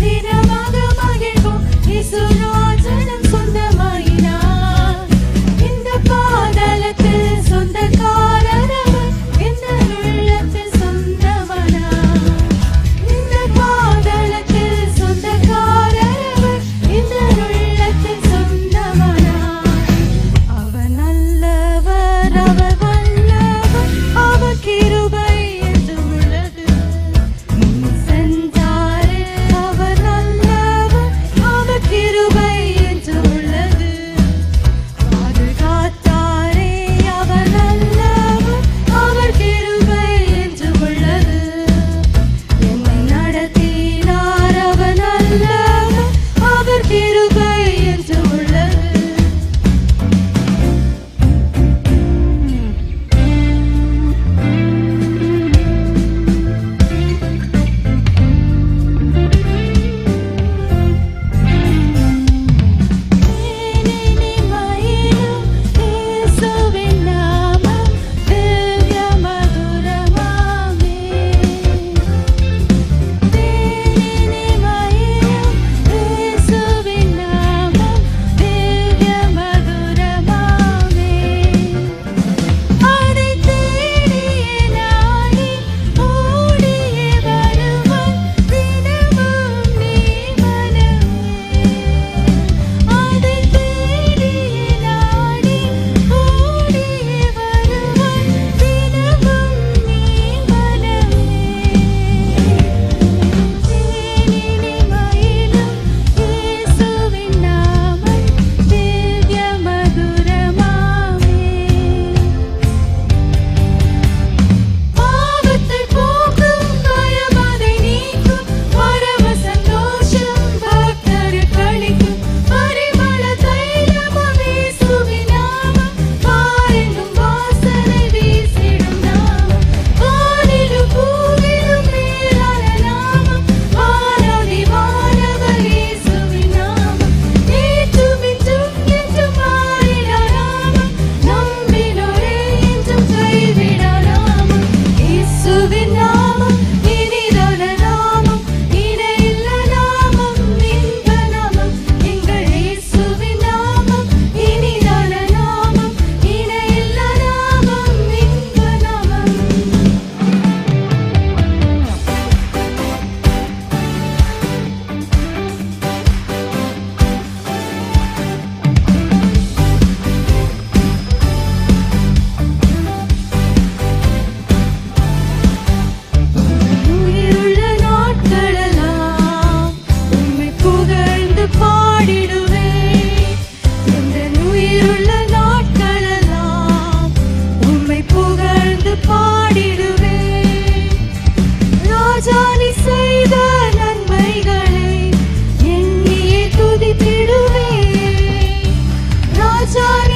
Yine bana bana gel bak, to joy.